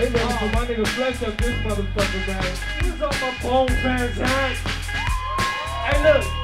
They ready for my nigga Flex up this motherfucker, man. What's up, my bone fans. Hey, look.